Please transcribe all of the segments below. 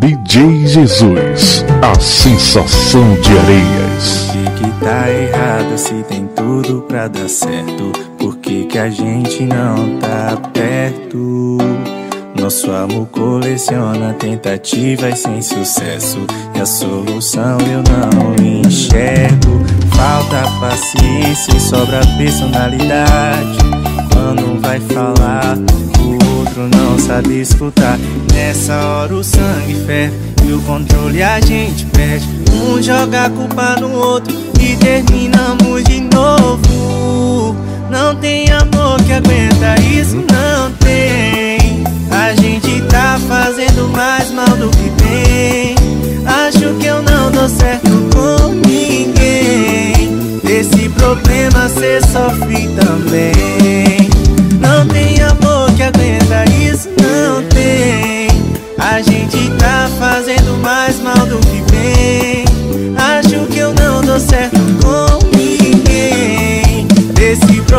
DJ Jesus, a sensação de areias. Por que, que tá errado se tem tudo pra dar certo? Por que, que a gente não tá perto? Nosso amor coleciona tentativas sem sucesso E a solução eu não enxergo Falta paciência e sobra personalidade Quando vai falar, outro não sabe escutar. Nessa hora o sangue ferve e o controle a gente perde. Um joga a culpa no outro e terminamos de novo. Não tem amor que aguenta isso, não tem. A gente tá fazendo mais mal do que bem. Acho que eu não dou certo com ninguém. Esse problema cê sofre também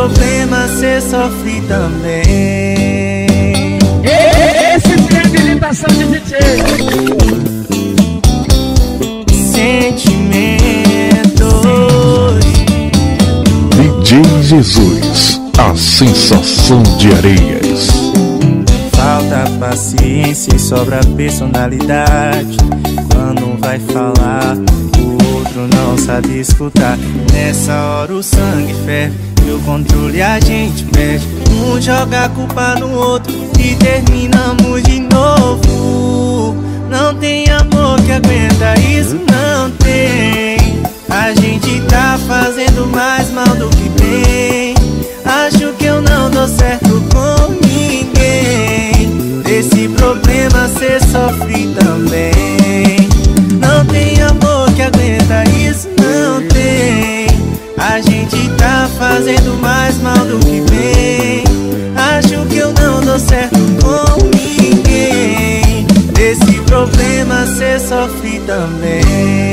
problema cê sofre também habilitação de DJ. Sentimentos. DJ Jesus, a sensação de areias. Falta paciência e sobra personalidade. Vai falar, o outro não sabe escutar. Nessa hora o sangue ferve e o controle a gente perde. Um joga a culpa no outro e terminamos de novo. Não tem amor que aguenta isso, não tem. A gente tá fazendo mais mal do que bem. Acho que eu não dou certo com ninguém. Esse problema cê sofre também. fazendo mais mal do que bem. Acho que eu não dou certo com ninguém. Desse problema cê sofre também.